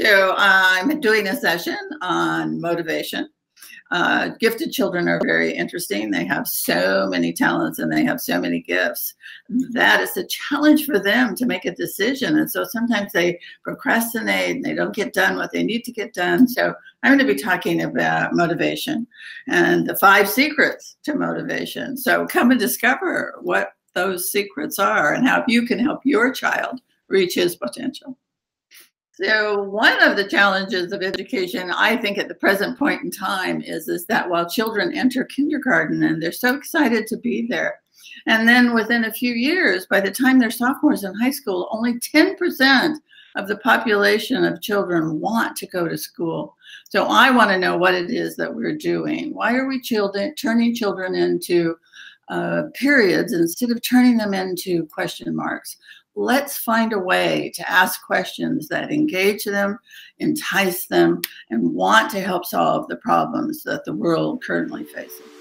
So I'm doing a session on motivation. Uh, gifted children are very interesting. They have so many talents and they have so many gifts. That is a challenge for them to make a decision. And so sometimes they procrastinate and they don't get done what they need to get done. So I'm going to be talking about motivation and the five secrets to motivation. So come and discover what those secrets are and how you can help your child reach his potential. So one of the challenges of education, I think at the present point in time is, is that while children enter kindergarten and they're so excited to be there, and then within a few years, by the time they're sophomores in high school, only 10% of the population of children want to go to school. So I want to know what it is that we're doing. Why are we children turning children into uh, periods instead of turning them into question marks? Let's find a way to ask questions that engage them, entice them, and want to help solve the problems that the world currently faces.